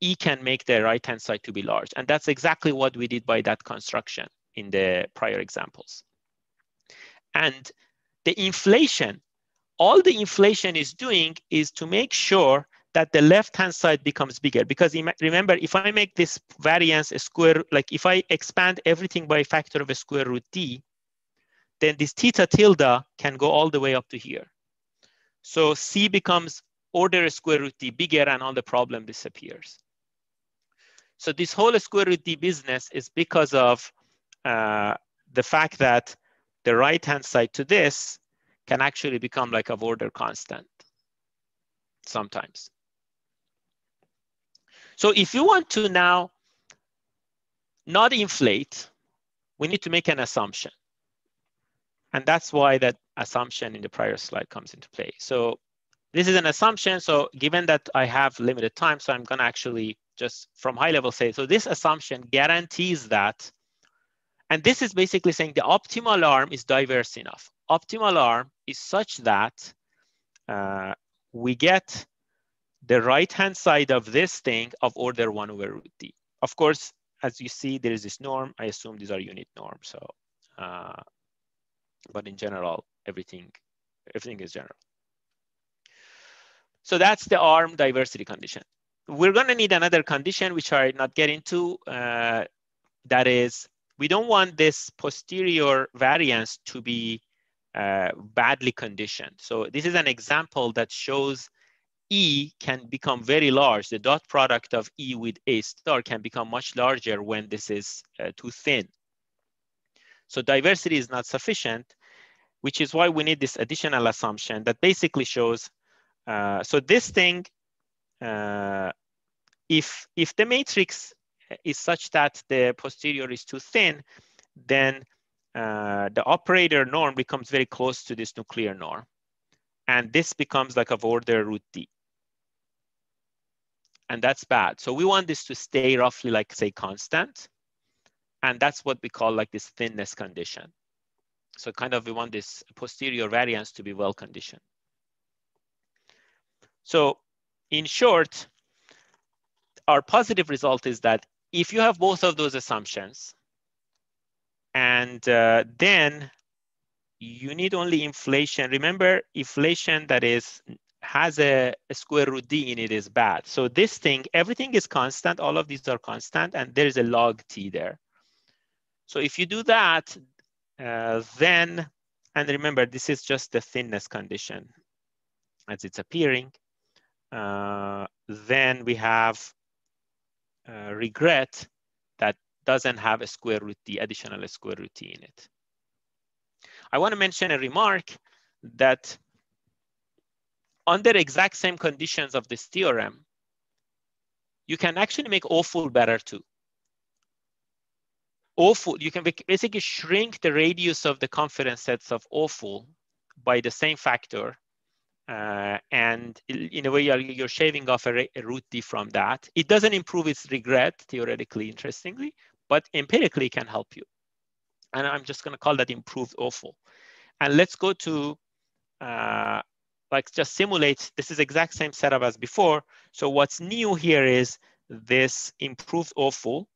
E can make the right-hand side to be large. And that's exactly what we did by that construction in the prior examples. And the inflation, all the inflation is doing is to make sure that the left-hand side becomes bigger. Because remember, if I make this variance a square, like if I expand everything by a factor of a square root d, then this theta tilde can go all the way up to here. So c becomes order square root d bigger and all the problem disappears. So this whole square root d business is because of uh, the fact that the right-hand side to this can actually become like a order constant sometimes. So if you want to now not inflate, we need to make an assumption. And that's why that assumption in the prior slide comes into play. So this is an assumption. So given that I have limited time, so I'm gonna actually just from high level say, so this assumption guarantees that, and this is basically saying the optimal arm is diverse enough. Optimal arm is such that uh, we get the right-hand side of this thing of order one over root d. Of course, as you see, there is this norm. I assume these are unit norms. So, uh, but in general, everything, everything is general. So that's the arm diversity condition. We're gonna need another condition, which I not get into. Uh, that is, we don't want this posterior variance to be uh, badly conditioned. So this is an example that shows E can become very large. The dot product of E with A star can become much larger when this is uh, too thin. So diversity is not sufficient, which is why we need this additional assumption that basically shows, uh, so this thing, if, if the matrix is such that the posterior is too thin, then uh, the operator norm becomes very close to this nuclear norm. And this becomes like a order root D and that's bad. So we want this to stay roughly like say constant. And that's what we call like this thinness condition. So kind of we want this posterior variance to be well conditioned. So in short, our positive result is that if you have both of those assumptions, and uh, then you need only inflation. Remember, inflation that is has a, a, square root d in it is bad. So this thing, everything is constant. All of these are constant, and there is a log t there. So if you do that, uh, then, and remember, this is just the thinness condition as it's appearing. Uh, then we have uh, regret that doesn't have a square root d, additional square root t in it. I want to mention a remark that under exact same conditions of this theorem, you can actually make OFUL better too. OFUL, you can basically shrink the radius of the confidence sets of OFUL by the same factor. Uh, and in a way, you're, you're shaving off a, a, root d from that. It doesn't improve its regret, theoretically, interestingly, but empirically can help you. And I'm just gonna call that improved OFUL. And let's go to uh, like just simulate, this is exact same setup as before. So what's new here is this improved OFUL,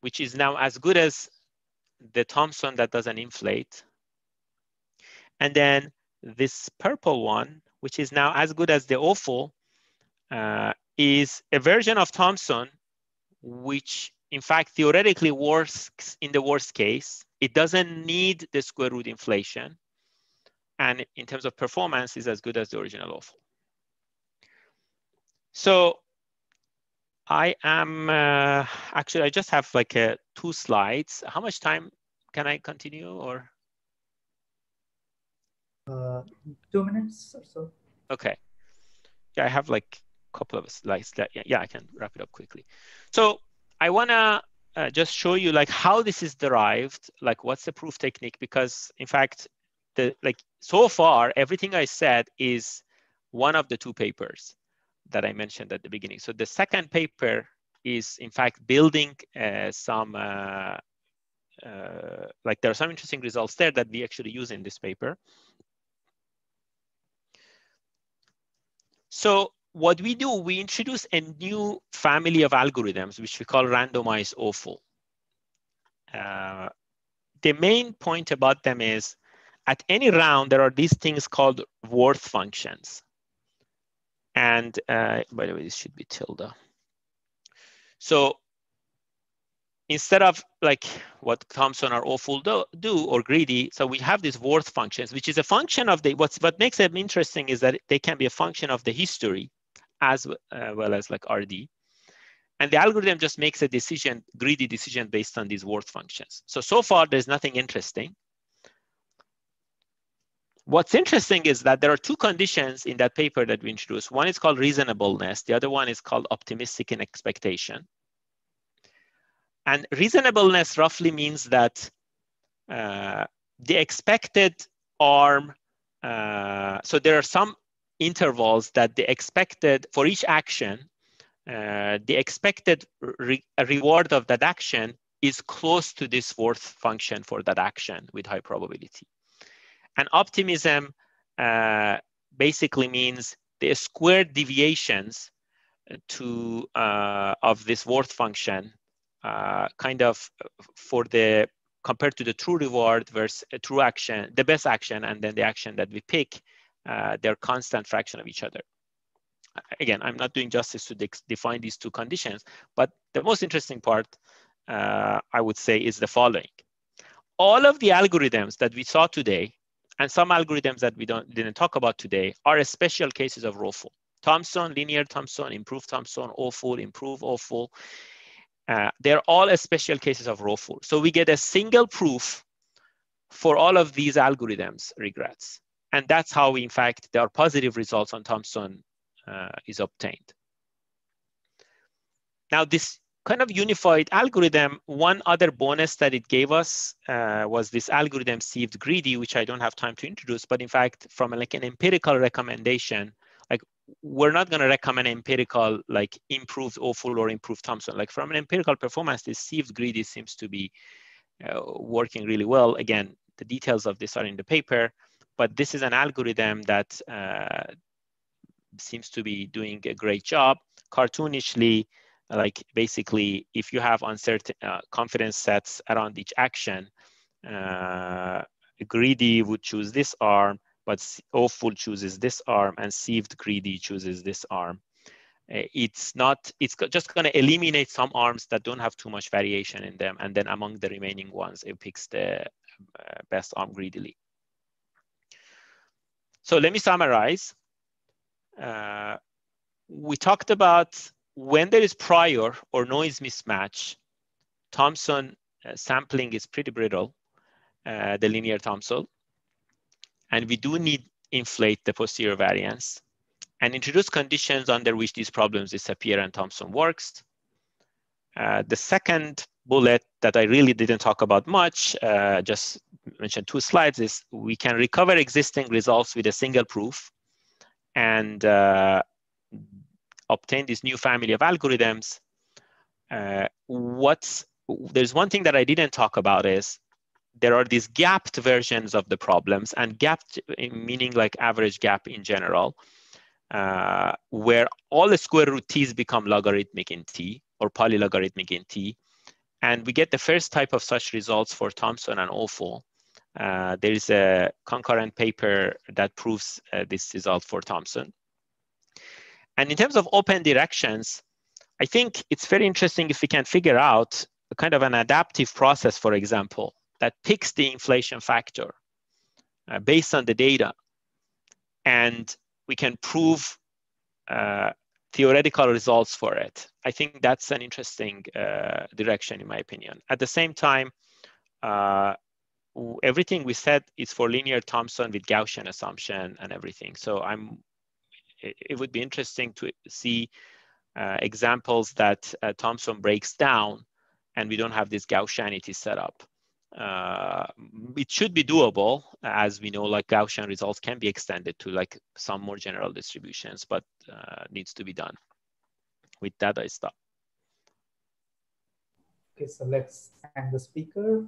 which is now as good as the Thompson that doesn't inflate. And then this purple one, which is now as good as the OFUL, uh, is a version of Thompson, which in fact theoretically works in the worst case. It doesn't need the square root inflation and in terms of performance is as good as the original OFUL. So I am, uh, actually, I just have like a two slides. How much time can I continue or? Uh, two minutes or so. Okay. Yeah, I have like a couple of slides. That, yeah, I can wrap it up quickly. So I want to uh, just show you like how this is derived, like what's the proof technique, because in fact, the like so far, everything I said is one of the two papers that I mentioned at the beginning. So the second paper is in fact building uh, some, uh, uh, like there are some interesting results there that we actually use in this paper. So what we do, we introduce a new family of algorithms, which we call randomized OFUL. Uh, the main point about them is at any round, there are these things called worth functions. And uh, by the way, this should be tilde. So instead of like what Thompson or OFUL do, do, or greedy, so we have these worth functions, which is a function of the, what's, what makes them interesting is that they can be a function of the history as uh, well as like RD. And the algorithm just makes a decision, greedy decision based on these worth functions. So, so far there's nothing interesting. What's interesting is that there are two conditions in that paper that we introduced. One is called reasonableness. The other one is called optimistic in expectation. And reasonableness roughly means that uh, the expected arm, uh, so there are some intervals that the expected, for each action, uh, the expected re reward of that action is close to this worth function for that action with high probability. And optimism uh, basically means the squared deviations to uh, of this worth function uh, kind of for the compared to the true reward versus a true action, the best action, and then the action that we pick, uh, they're constant fraction of each other. Again, I'm not doing justice to de define these two conditions, but the most interesting part, uh, I would say, is the following. All of the algorithms that we saw today and some algorithms that we don't, didn't talk about today are special cases of ROFUL. Thompson, linear Thompson, improved Thompson, OFUL, improve OFUL. Uh, they're all special cases of ROFUL. So we get a single proof for all of these algorithms regrets. And that's how, we, in fact, there are positive results on Thompson uh, is obtained. Now, this kind of unified algorithm, one other bonus that it gave us uh, was this algorithm sieved greedy, which I don't have time to introduce, but in fact, from like an empirical recommendation, we're not going to recommend empirical like improved OFUL or improved Thompson. Like from an empirical performance, this sieved greedy seems to be uh, working really well. Again, the details of this are in the paper, but this is an algorithm that uh, seems to be doing a great job. Cartoonishly, like basically if you have uncertain uh, confidence sets around each action uh, greedy would choose this arm but OFUL chooses this arm and sieved greedy chooses this arm. Uh, it's not it's just going to eliminate some arms that don't have too much variation in them and then among the remaining ones it picks the uh, best arm greedily. So let me summarize. Uh, we talked about when there is prior or noise mismatch, Thompson uh, sampling is pretty brittle, uh, the linear Thompson. And we do need inflate the posterior variance and introduce conditions under which these problems disappear and Thompson works. Uh, the second bullet that I really didn't talk about much, uh, just mentioned two slides, is we can recover existing results with a single proof. And uh, obtain this new family of algorithms, uh, what's there's one thing that I didn't talk about is there are these gapped versions of the problems and gapped meaning like average gap in general, uh, where all the square root t's become logarithmic in t or polylogarithmic in t. And we get the first type of such results for Thompson and OFUL. Uh, there is a concurrent paper that proves uh, this result for Thompson. And in terms of open directions, I think it's very interesting if we can figure out a kind of an adaptive process, for example, that picks the inflation factor uh, based on the data. And we can prove uh, theoretical results for it. I think that's an interesting uh, direction, in my opinion. At the same time, uh, everything we said is for linear Thompson with Gaussian assumption and everything. So I'm, it, it would be interesting to see uh, examples that uh, Thompson breaks down and we don't have this Gaussianity set up. Uh, it should be doable as we know like Gaussian results can be extended to like some more general distributions, but uh, needs to be done. With that, I stop. Okay, so let's end the speaker.